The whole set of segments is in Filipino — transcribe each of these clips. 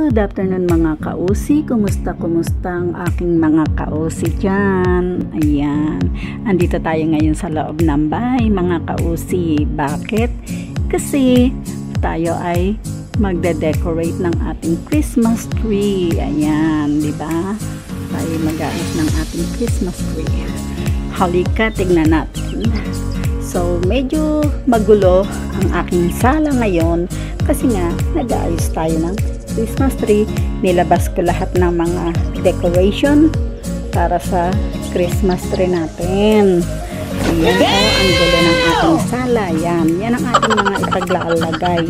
Good afternoon mga kausi. Kumusta, kumusta ang aking mga kausi dyan? Ayan. Andito tayo ngayon sa loob ng bahay mga kausi. Bakit? Kasi tayo ay magde-decorate ng ating Christmas tree. Ayan, di ba? Tayo mag-aayos ng ating Christmas tree. Halika, tignan natin. So, medyo magulo ang aking sala ngayon kasi nga nag-aayos tayo ng Christmas tree, nilabas ko lahat ng mga decoration para sa Christmas tree natin. Ayan o, oh, ang gulo ng ating sala. Yan, yan ang ating mga ipaglalagay.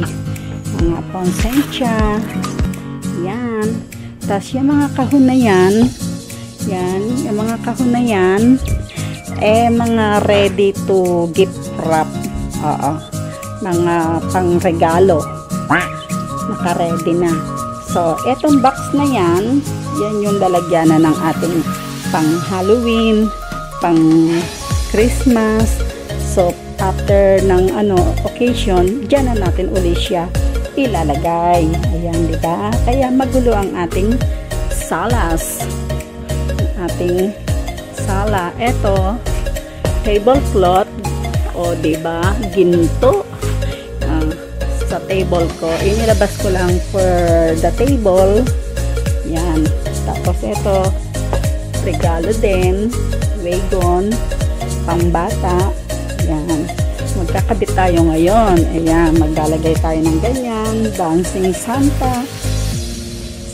Mga ponsensya. Yan. Tapos yung mga kahon na yan, yan, yung mga kahon na yan, eh, mga ready to gift wrap. Oo. Mga pang regalo naka-ready na. So, etong box na yan, yan yung lalagyanan ng ating pang Halloween, pang Christmas. So, after ng ano occasion, diyan na natin uli siya ilalagay. Ayan, di ba? Kaya magulo ang ating salas. Ating sala. Ito, tablecloth. O, di ba? Ginto sa table ko. Inilabas ko lang for the table. Yan. Tapos ito, regalo din. Wagon. Pambata. Yan. Magkakabit tayo ngayon. Ayan, maglalagay tayo ng ganyan. Dancing Santa.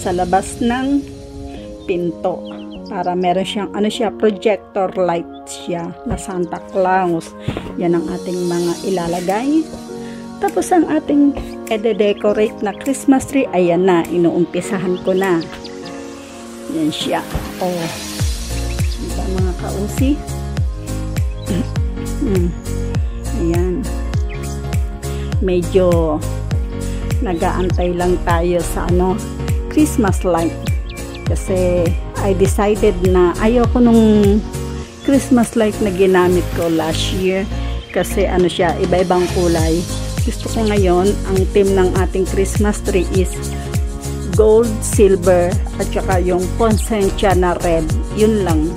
Sa labas ng pinto. Para meron siyang, ano siya, projector light siya na Santa Claus. Yan ang ating mga ilalagay tapos ang ating ede-decorate na Christmas tree, ayan na, inuumpisahan ko na. Yan siya. Oh. Diba mga kausi? mm. Ayan. Medyo nagaantay lang tayo sa ano, Christmas light. Kasi I decided na ayoko nung Christmas light na ginamit ko last year kasi ano siya, iba-ibang kulay gusto ko ngayon, ang theme ng ating Christmas tree is gold, silver, at saka yung konsensya na red. Yun lang.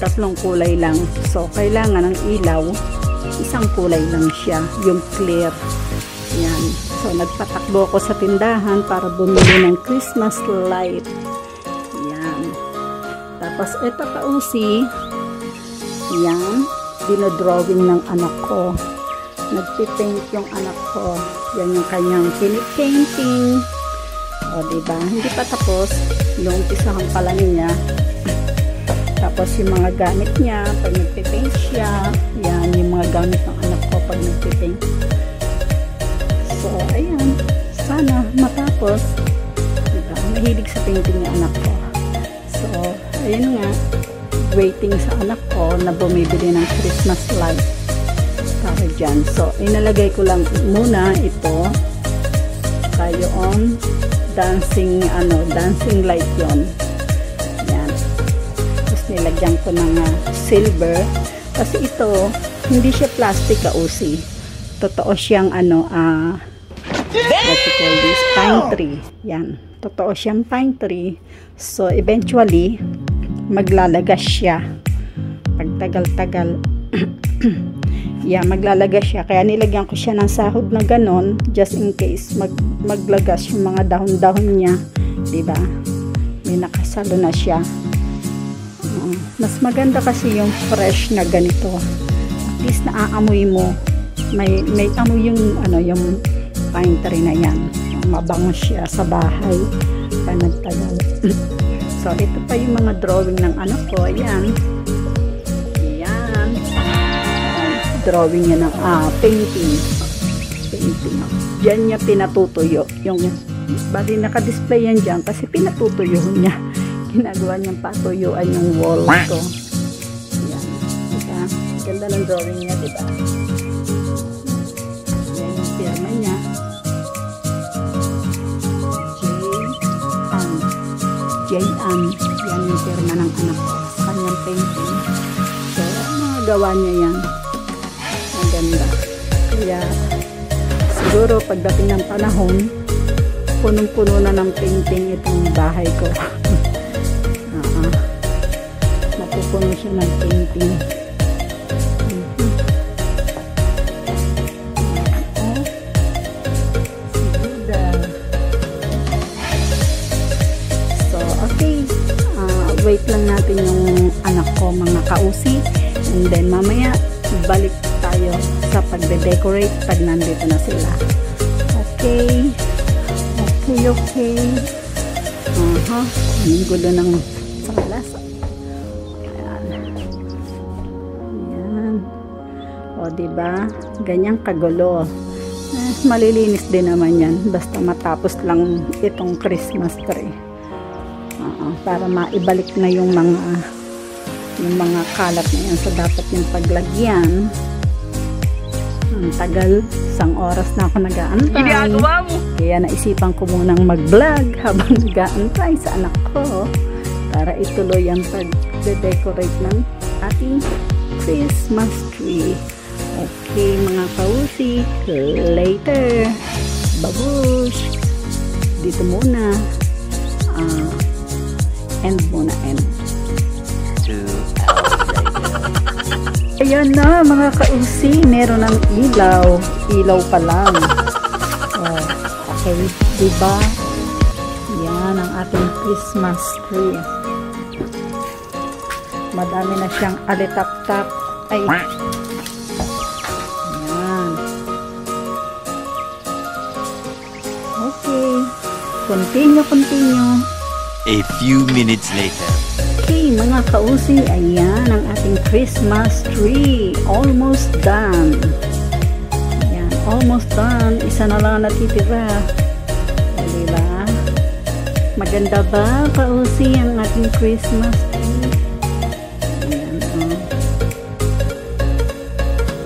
Tatlong kulay lang. So, kailangan ng ilaw, isang kulay lang siya. Yung clear. Yan. So, nagpatakbo ko sa tindahan para bumili ng Christmas light. Yan. Tapos, ito pa usi. Yan. Dinodrawing ng anak ko nagpipaint yung anak ko. Yan yung kanyang painting. O, diba? Hindi pa tapos. Yung umpisahan pa lang niya. Tapos yung mga gamit niya, pag nagpipaint siya, yan yung mga gamit ng anak ko pag nagpipaint. So, ayan. Sana matapos. Diba? Mahilig sa painting yung anak ko. So, ayun nga. Waiting sa anak ko na bumibili ng Christmas light dyan. So, inalagay ko lang muna ito. Tayo on dancing, ano, dancing light yon Yan. Tapos nilagyan ko ng uh, silver. Kasi ito, hindi siya plastic kausi. Totoo siyang ano, ah, uh, what you call this, pine tree. Yan. Totoo siyang pine tree. So, eventually, maglalagas siya. Pagtagal-tagal, yeah, maglalagas siya. Kaya nilagyan ko siya ng sahod na ganon, just in case mag, maglagas yung mga dahon-dahon niya. ba diba? May nakasalo na siya. Uh, mas maganda kasi yung fresh na ganito. At least naaamoy mo. May, may amoy yung, ano, yung pine tree na yan. Mabango siya sa bahay. Kaya nagtagal. so, ito pa yung mga drawing ng anak ko. Ayan drawing niya ng ah, painting. Painting. Diyan niya pinatutuyo. Yung, bali naka-display yan dyan kasi pinatutuyo niya. Ginagawa niyang patuyuan yung wall ko. Yan. Diba? Ganda ng drawing niya, diba? Yan yung firma. Yan yung firma ng anak ko. Kanyang painting. So, mga gawa niya yan maganda. Kaya siguro pagdating ng panahon, punong-puno na ng painting itong bahay ko. uh, mapupuno siya ng painting. wait lang natin yung anak ko mga kausi and then mamaya balik sa pagde-decorate pag nandito na sila. Okay. Okay okay. Uh -huh. yung gulo ng salas ayan. Ayan. O diba? Ganyang kagulo. Eh, malilinis din naman yan. Basta matapos lang itong Christmas tree. Para maibalik na yung mga yung mga kalat na yan. So, dapat yung paglagyan ang tagal isang oras na ako nag-aantay. Kaya naisipan ko munang mag vlog habang nag-aantay sa anak ko para ituloy ang pag-decorate ng ating Christmas tree. Okay mga kausi later. Babush! Dito muna. Uh, end muna end. Ayan na mga kausi, meron ng ilaw. Ilaw pa lang. Oh, okay, diba? Yan ang ating Christmas tree. Madami na siyang alitap-tap. Ay, yan. Okay. Continue, continue. A few minutes later. Okay, mga kausi, ayan ang ating Christmas tree. Almost done. Ayan, almost done. Isa na lang natitira. O, diba? Maganda ba, kausi, ang ating Christmas tree? Ayan, o.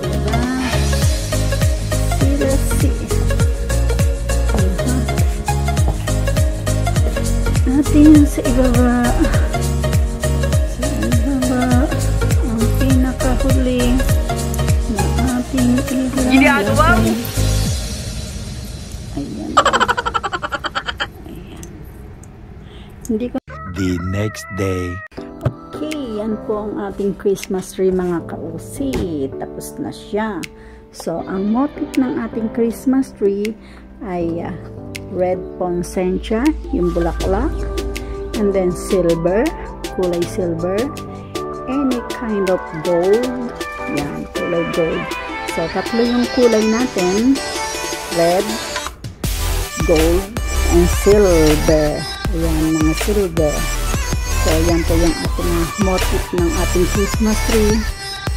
Diba? Seriously. natin sa ibaba ilalagay ayan ayan hindi ko the next day. Okay yan po ang ating Christmas tree mga kausi tapos na siya. So ang motif ng ating Christmas tree ay uh, red poinsettia, yung bulaklak, and then silver, kulay silver, any kind of gold, yan, kulay gold. So, tatlo yung kulay natin, red, gold, and silver. Ayan, mga silver. So, yan po yung ating motif ng ating Christmas tree.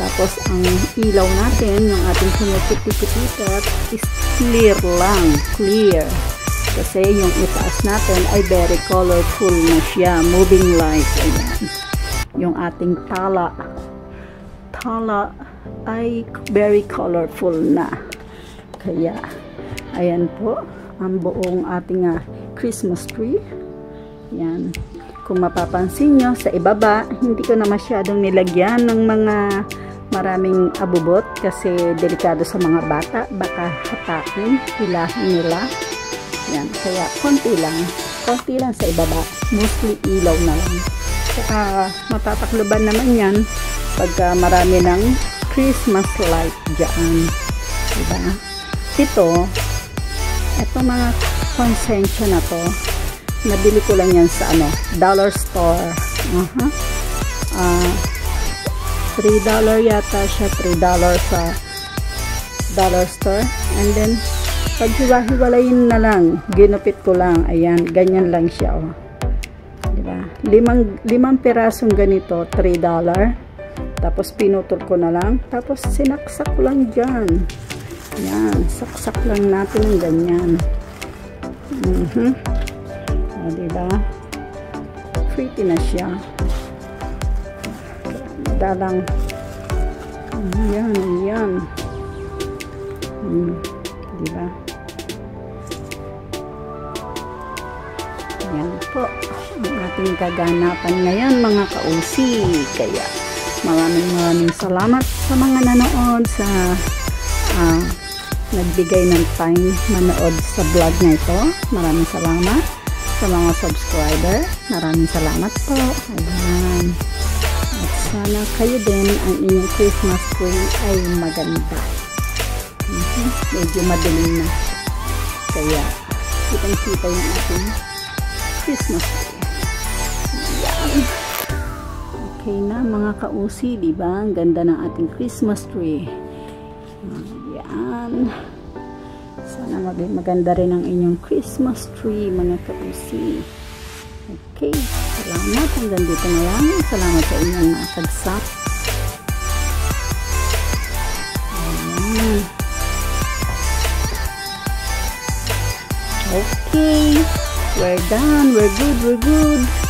Tapos, ang ilaw natin, yung ating sinusipitipitat, is clear lang, clear. Kasi yung itaas natin ay very colorful na siya. Moving light. Ayan. Yung ating tala. Tala ay very colorful na. Kaya, ayan po ang buong ating uh, Christmas tree. Yan. Kung mapapansin nyo, sa ibaba, hindi ko na masyadong nilagyan ng mga maraming abubot kasi delikado sa mga bata. Baka hatakin, hilahin nila. Yan, kaya konti lang. Konti lang sa ibaba. Mostly ilaw na lang. Saka matatakloban naman yan pagka marami ng Christmas light dyan. Diba? Ito, ito mga konsensya na to, nabili ko lang yan sa ano, dollar store. Uh -huh. uh, $3 yata siya, $3 sa dollar store. And then, paghiwa-hiwalayin na lang ginupit ko lang ayan ganyan lang siya oh. diba limang, limang pirasong ganito 3 dollar tapos pinutol ko na lang. Tapos sinaksak ko lang dyan. Yan saksak lang natin ng ganyan. Mm -hmm. o diba? Pretty na siya. Madalang yan yan mm, diba? Yan po ang ating kaganapan ngayon mga kausi. Kaya maraming maraming salamat sa mga nanood sa uh, nagbigay ng time manood sa vlog na ito. Maraming salamat sa mga subscriber. Maraming salamat po. Ayan. At sana kayo din ang inyong Christmas tree ay maganda. Mhm. Medyo madilim na. Kaya, kitang-kita yung ating Christmas tree. Okay na mga kausi, di ba? Ang ganda ng ating Christmas tree. Ayan. Sana maging maganda rin ang inyong Christmas tree, mga kausi. Okay. Salamat. Hanggang dito na lang. Salamat sa inyong mga kagsak. Ayan. Okay. We're done. We're good. We're good.